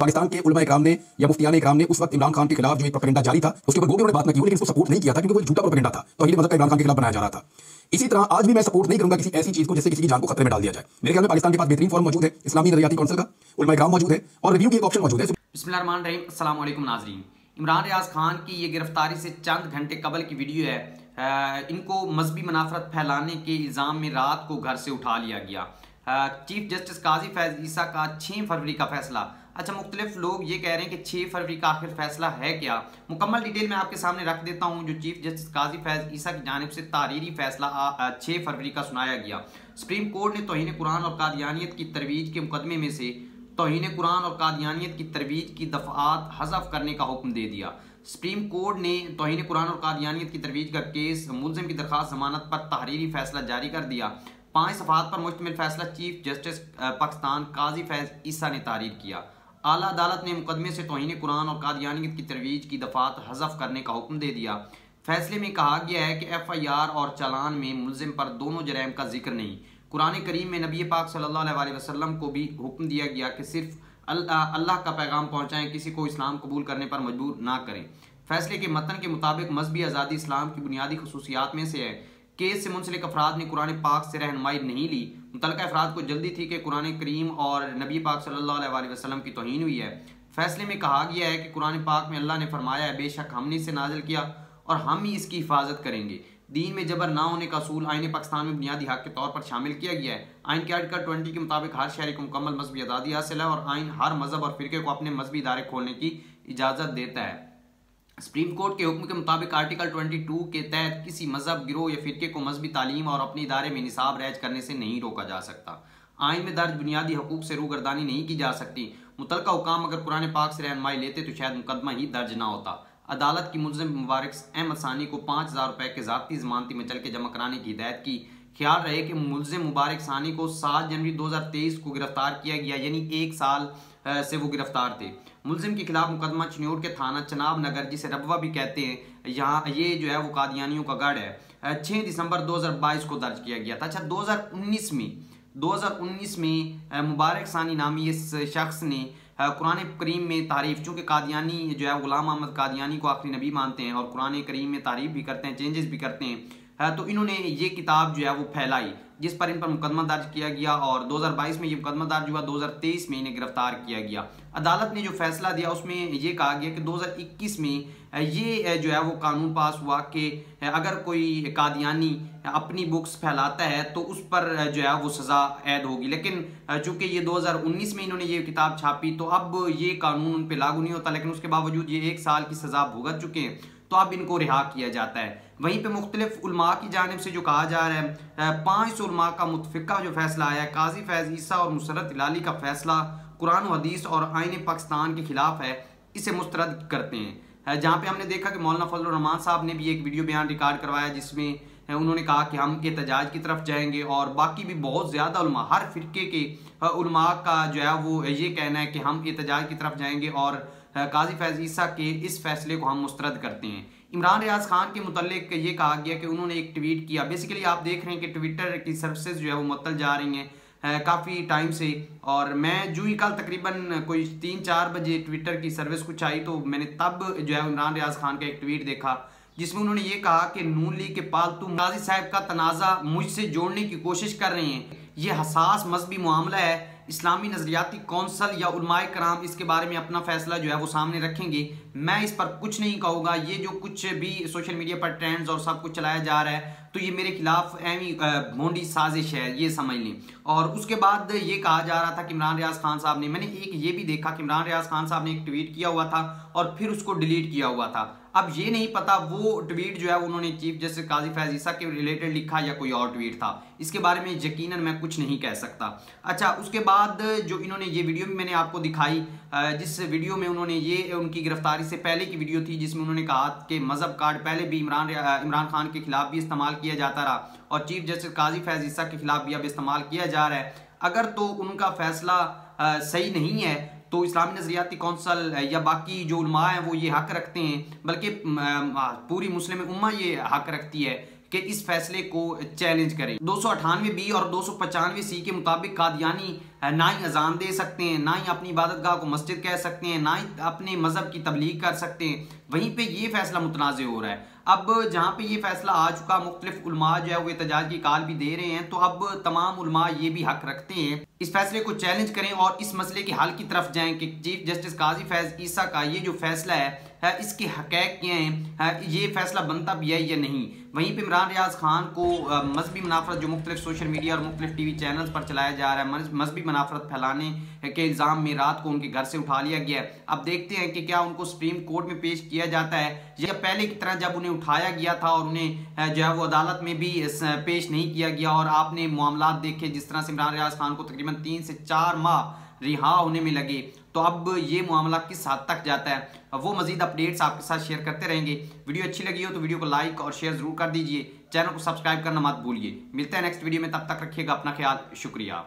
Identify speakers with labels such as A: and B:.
A: पाकिस्तान के उलमा इकराम ने या मुफ्तियान इकराम ने उस वक्त इमरान खान के खिलाफ जो एक प्रोपेगेंडा जारी था, उसके ऊपर गोभी उन्होंने बात ना की, लेकिन उसको सपोर्ट नहीं किया था, क्योंकि वो झूठा प्रोपेगेंडा था। तो ये मतलब इमरान खान के खिलाफ बनाया जा रहा था। इसी तरह आज भी मैं सपोर्ट नहीं करूँगा किसी ऐसी चीज़ को जिससे किसी की जान को खतरे में डाल दिया जाए। मेरे ख्याल में पाकिस्तान के पास बेहतरीन फॉर्म मौजूद है, इस्लामी नजरियाती काउंसिल का, उलमा इकराम मौजूद है, और रिव्यू की एक ऑप्शन मौजूद है।
B: बिस्मिल्लाहिर्रहमानिर्रहीम नाजरीन। इमरान रियाज खान की ये गिरफ्तारी से चंद घंटे कबल की वीडियो है। इनको मजहबी मुनाफरत फैलाने के इल्ज़ाम में रात को घर से उठा लिया गया। चीफ जस्टिस काजी फैज ईसा का छः फरवरी का फैसला अच्छा मुख्तलिफ़ लोग ये कह रहे हैं कि छः फरवरी का आखिर फैसला है क्या? मुकम्मल डिटेल मैं आपके सामने रख देता हूँ, जो चीफ जस्टिस काजी फैज ईसा की जानब से तारीरी फैसला छः फरवरी का सुनाया गया। सुप्रीम कोर्ट ने तोहन कुरान और कादियानियत की तरवीज के मुकदमे में से तोहन कुरान और कादियानियत की तरवीज की दफात हजफ करने का हुक्म दे दिया। सुप्रीम कोर्ट ने तोहन कुरान और कादियानियत की तरवीज का केस मुलजिम की दरख्वास्त जमानत पर तहरीरी फैसला जारी कर दिया। पाँच सफात पर मुश्तमिल फैसला चीफ जस्टिस पाकिस्तान काजी फैज ईसा ने तारीर किया। आला अदालत ने मुकदमे से तोहन कुरान और कादियानियत की तरवीज की दफात हजफ करने का हुक्म दे दिया। फैसले में कहा गया है कि एफ़ आई आर और चालान में मुलजिम पर दोनों जराइम का ज़िक्र नहीं। कुरान करीम में नबी पाक सल्लल्लाहु वसलम को भी हुक्म दिया गया कि सिर्फ़ अल्लाह का पैगाम पहुँचाएँ, किसी को इस्लाम कबूल करने पर मजबूर ना करें। फैसले के मतन के मुताबिक मजहबी आज़ादी इस्लाम की बुनियादी खसूसियात में से है। केस से मुंसलिक अफराद ने कुरान पाक से रहनमाई नहीं ली। मुतल अफराद को जल्दी थी कि कुरान करीम और नबी पाक सल्लल्लाहु अलैहि वसल्लम की तोहन हुई है। फैसले में कहा गया है कि कुरान पाक में अल्लाह ने फरमाया है, बेशक हमने इसे नाजिल किया और हम ही इसकी हिफाजत करेंगे। दीन में जबर ना होने का असूल आइन पाकिस्तान में बुनियादी हक के तौर पर शामिल किया गया है। आइन के आर्टिकल ट्वेंटी के मुताबिक हर शहरी को मुकम्मल मजहबी आज़ादी हासिल है और आइन हर मज़हब और फिरके को अपने मजहबी इदारे खोलने की इजाज़त देता है। सुप्रीम कोर्ट के हुक्म के मुताबिक आर्टिकल 22 के तहत किसी मज़हब, गिरोह या फिरके को मजहबी तालीम और अपने इदारे में निसाब रैज करने से नहीं रोका जा सकता। आइन में दर्ज बुनियादी हकूक से रूगरदानी नहीं की जा सकती। मुतल हुकाम अगर पुराने पाक से रहनमाई लेते तो शायद मुकदमा ही दर्ज ना होता। अदालत की मुलजिम मुबारक अहमद सानी को पाँच हज़ार रुपये के ज़ाती जमानती में चल के जमा कराने की हिदायत की। ख्याल रहे कि मुलजिम मुबारक सानी को सात जनवरी दो हज़ार तेईस को गिरफ़्तार किया गया, यानी एक साल से वो गिरफ़्तार थे। मुलजिम के खिलाफ मुकदमा चन्योट के थाना चनाब नगर, जिसे रबवा भी कहते हैं, यहाँ ये जो है वो कादियानियों का गढ़ है। छः दिसंबर 2022 को दर्ज किया गया था। अच्छा 2019 में 2019 में मुबारक सानी नामी इस शख्स ने कुरान करीम में तारीफ़, चूँकि कादियानी जो है, गुलाम अहमद कादियानी को आखिरी नबी मानते हैं और कुरान करीम में तारीफ़ भी करते हैं, चेंजेस भी करते हैं तो इन्होंने ये किताब जो है वो फैलाई, जिस पर इन पर मुकदमा दर्ज किया गया और 2022 में ये मुकदमा दर्ज हुआ 2023 में इन्हें गिरफ़्तार किया गया। अदालत ने जो फैसला दिया, उसमें ये कहा गया कि 2021 में ये जो है वो कानून पास हुआ कि अगर कोई कादियानी अपनी बुक्स फैलाता है तो उस पर जो है वो सज़ा ऐद होगी। लेकिन चूँकि ये 2019 में इन्होंने ये किताब छापी तो अब ये कानून उन पर लागू नहीं होता, लेकिन उसके बावजूद ये एक साल की सज़ा भुगत चुके हैं। तो अब इनको रिहा किया जाता है। वहीं पे मुख्तलिफ़ की जानब से जो कहा जा रहा है पाँच सौ उलमा का मुतफ़ा जो फैसला आया है काजी फैज़ ईसा और मुसरत हिलाली का फैसला कुरान हदीस और आइन पाकिस्तान के खिलाफ है, इसे मुस्तरद करते हैं। जहाँ पे हमने देखा कि मौलाना फजलरहमान साहब ने भी एक वीडियो बयान रिकॉर्ड करवाया जिसमें उन्होंने कहा कि हम एहतजाज की तरफ़ जाएँगे और बाकी भी बहुत ज़्यादा हर फिरके के उलमा का जो है वो ये कहना है कि हम एहतजाज की तरफ़ जाएँगे और काजी फैज़ ईसा के इस फैसले को हम मुस्तरद करते हैं। इमरान रियाज खान के मुतलिक ये कहा गया कि उन्होंने एक ट्वीट किया। बेसिकली आप देख रहे हैं कि ट्विटर की सर्विसेज़ जो है वो मतल जा रही हैं काफ़ी टाइम से। और मैं जो ही कल तकरीबन कोई तीन चार बजे ट्विटर की सर्विस कुछ आई तो मैंने तब जो है इमरान रियाज खान का एक ट्वीट देखा, जिसमें उन्होंने ये कहा कि नून लीग के पालतू गाजी साहब का तनाज़ा मुझसे जोड़ने की कोशिश कर रहे हैं। ये हसास मजहबी मामला है इस्लामी नजरियाती कौंसल या उलमाए कराम इसके बारे में अपना फैसला जो है वो सामने रखेंगे। मैं इस पर कुछ नहीं कहूँगा। ये जो कुछ भी सोशल मीडिया पर ट्रेंड्स और सब कुछ चलाया जा रहा है तो ये मेरे खिलाफ एवी मोंडी साजिश है, ये समझ लें। और उसके बाद ये कहा जा रहा था कि इमरान रियाज खान साहब ने, मैंने एक ये भी देखा कि इमरान रियाज खान साहब ने एक ट्वीट किया हुआ था और फिर उसको डिलीट किया हुआ था। अब ये नहीं पता, वो ट्वीट जो है उन्होंने चीफ जस्टिस काजी फैजीसा के रिलेटेड लिखा या कोई और ट्वीट था। इसके बारे में यकीनन मैं कुछ नहीं कह सकता। अच्छा उसके बाद जो इन्होंने ये वीडियो भी मैंने आपको दिखाई जिस वीडियो में उन्होंने ये, उनकी गिरफ्तारी से पहले की वीडियो थी, जिसमें उन्होंने कहा कि मज़हब कार्ड पहले भी इमरान इमरान खान के खिलाफ भी इस्तेमाल किया जाता रहा। और चीफ जस्टिस काजी फैज ईसा के खिलाफ भी अब इस्तेमाल किया जा रहा है। अगर तो उनका फैसला सही नहीं है तो इस्लामी नजरियाती कौंसल या बाकी जो उलमा हैं, वो ये हक रखते हैं। बल्कि पूरी मुस्लिम उम्मा ये हक रखती है कि इस फैसले को चैलेंज करें। दो सौ अठानवे बी और दो सौ पचानवे सी के मुताबिक कादियानी ना ही अजान दे सकते हैं, ना ही अपनी इबादत गाह को मस्जिद कह सकते हैं, ना ही अपने मज़हब की तबलीग कर सकते हैं। वहीं पे ये फैसला मुतनाज़ हो रहा है। अब जहाँ पे ये फैसला आ चुका, मुख्तलिफ़ उलमा जो है वो एहतजाज की काल भी दे रहे हैं तो अब तमाम उलमा ये भी हक रखते हैं। इस फैसले को चैलेंज करें और इस मसले के हल की तरफ़ जाएँ कि चीफ जस्टिस काजी फैज ईसा का ये जो फैसला है इसके हकैक क्या हैं ये फैसला बनता भी है या नहीं? वहीं पर इमरान रियाज खान को मजहबी मुनाफरत जो मुख्तलिफ़ सोशल मीडिया और मुख्तलिफ़ टी वी चैनल्स पर चलाया जा रहा है मजहबी मुनाफरत फैलाने के इल्ज़ाम में रात को उनके घर से उठा लिया गया है। अब देखते हैं कि क्या उनको सुप्रीम कोर्ट में पेश किया जाता है। या पहले की तरह जब उन्हें उठाया गया था और उन्हें जो है वो अदालत में भी पेश नहीं किया गया और आपने मामला देखे जिस तरह से इमरान रियाज खान को तकरीबन तीन से चार माह रिहा होने में लगे तो अब ये मामला किस हद तक जाता है? वो मजीद अपडेट्स आपके साथ शेयर करते रहेंगे। वीडियो अच्छी लगी हो तो वीडियो को लाइक और शेयर ज़रूर कर दीजिए। चैनल को सब्सक्राइब करना मत भूलिए। मिलते हैं नेक्स्ट वीडियो में, तब तक रखिएगा अपना ख्याल। शुक्रिया।